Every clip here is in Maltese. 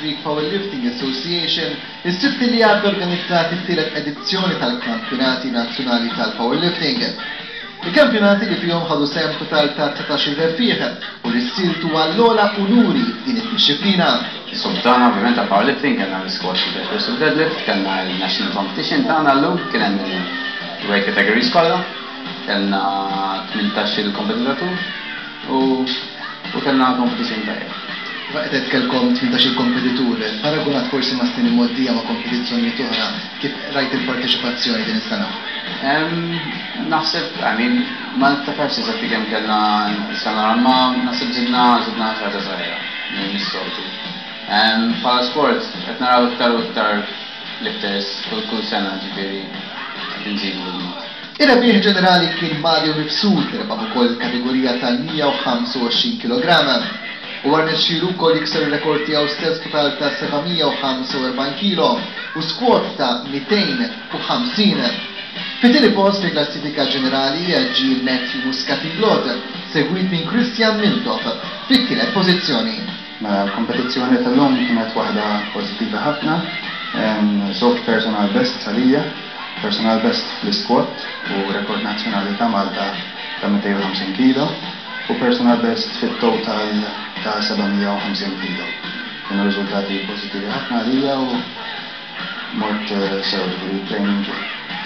Greek Powerlifting Association, is-Sibt li għadda organizzat it-tielet edizzjoni tal-Kampjonati Nazzjonali tal-Powerlifting. Il-kampjonati li fihom ħadu sehem total ta' dsatax-il rebbieħ u li ssieltu għall-ogħla unuri f'din id-dixxiplina. Fis-suq tagħna ovvjament tal-powerlifting kellna l-squash, il-benchpress u l-deadlift, kellna il-national competition tagħna llum, kien hemm il-weight categories kollha, kellna tmintax-il kompetidatur. u kellna kompetizzjoni tajba. Iva qed għedtkelkom tmintax-il kompetitur, paragunat forsi mas-snin imgħoddija ma' kompetizzjonijiet oħra, kif rajt il-parteċipazzjoni din is-sena? Naħseb, I mean, ma niftakarx eżatti kemm kellna s-sena l-oħra imma naħseb żidna ħaġa żgħira mis-soltu. Bħala sport qed naraw iktar u iktar lifters kull sena, ġifieri qed inżidu bil-mod. Ir-rebbieħ ġenerali kien Mario Mifsud li rebaħ ukoll il-kategorija tal-125 kilograma. Huwa rnexxielu wkoll jikser ir-rekord tiegħu stess b'total ta' 745 kilo u squat ta' 250. Fit-tieni post fil-klassifika ġenerali ġie Matthew Muscati-Blot, segwit minn Christian Mintoff fit-tielet pożizzjoni. Mela l-kompetizzjoni tal-lum kienet waħda pożittiva ħafna. Hemm żewġ personal bests għalija, personal best fl-iskwat u rekord nazzjonali ta' Malta ta' 250 kilo u personal best fit-total ta' 750 kilo. Kienu riżultati pożittivi ħafna għalija u. Mort sew ġifieri t-training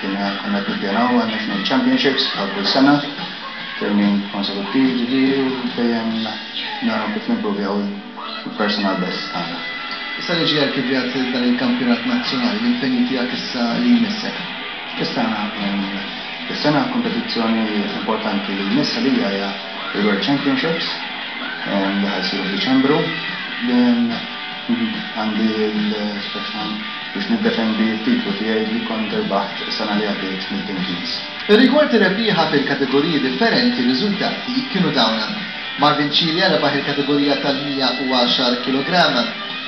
kien konna qed nippjanaw għal National Championships bħal kull sena, training konsekuttiv ġifieri u dejjem naraw kif nimpruvjaw il-personal bests tagħna. Issa li ġie arkivjat dan il-kampjonat nazzjonali, l-impenji tiegħek issa li jmissek? Issa fis-sena l-kompetizzjoni importanti li jmiss għalija hija l-World Championships li ħa jsiru f'Diċembru. Għandi l-speċjal biex niddefendi t-titlu tiegħi li kont irbaħt is-sena li għaddiet mid-Dean Keynes. Rigward ir-rebbieħa fil-kategoriji differenti r-riżultati kienu dawn, Marvin Cilia rebaħ il-kategorija tal-110 kilogramm,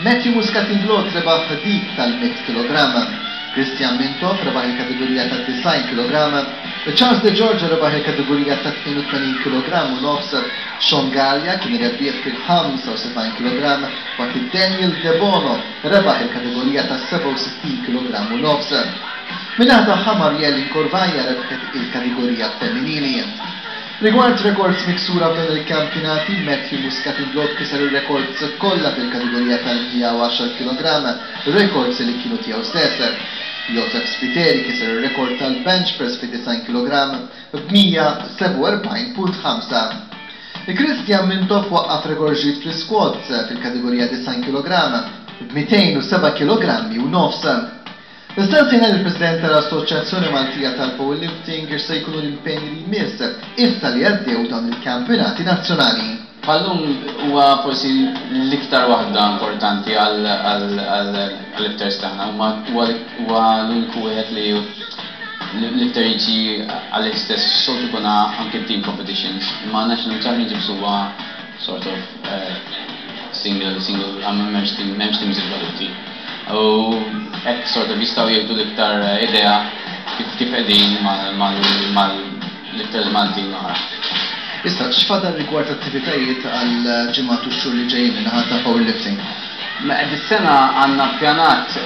Matthew Muscati-Blot rebaħ dik tal-100 kilogramm, Christian Mintoff rebaħ il-kategorija tad-90 kilogramm, Charles De Giorgio rebaħ il-kategorija tat-82 kilogramm u nofs, Sean Galea kien ir-rebbieħ fil-75 kilogramm, waqt li Daniel Debono rebaħ il-kategorija ta' 67 kilogramm u nofs. Min-naħa tagħha Marielle Incorvaia rebħet il-kategorija femminili. Rigward rekords miksura f'dan il-kampjonati, Matthew Muscati Blok kiser ir-rekords kollha fil-kategorija tal-110 kilogramm, rekords li kienu tiegħu stess. Josef Spiteri kiser ir-rekord tal-bench press fid-90 kilogramm b'147.5. Il-Kristjan Mintoff waqqaf rekord ġdid fl-isquats fil-kategorija 90 kilograma b'207 kilogrammi u nofs. Li staqsejna lill-President tal-Assoċjazzjoni Maltija tal-Powerlifting x'se jkunu l-impenji li jmiss issa li għaddew dawn il-kampjonati nazzjonali. Bħal-lum huwa forsi l-iktar waħda importanti għal għall-ifters tagħna, imma huwa l-uniku wieħed li l-ifter jiġi għalih stess soltu jkun anke b'team competitions, imma National Championships huwa sort of single, single, m'hemmx teams involuti. U hekk sort of jistgħu jieħdu l-iktar idea kif qegħdin mal l-iktar Maltin l-oħra. Issa, x'fadal rigward attivitajiet għall-ġimgħat u x-xhur li ġejjin min-naħa ta' Powerlifting? Dis-sena għandna ppjanat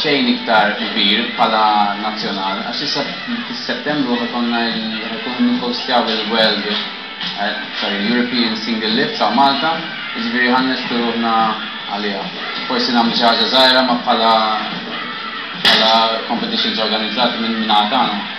xejn iktar kbir bħala nazzjonal għax issa f'Settembru ħajkonna ħajkunu qed nihostjaw il-World, sorry, l-European Single Lifts hawn Malta, jiġifieri ħa nlestu ruħna għaliha. Forsi nagħmlu xi ħaġa żgħira ma bħala bħala competitions organizzati min-naħa tagħna.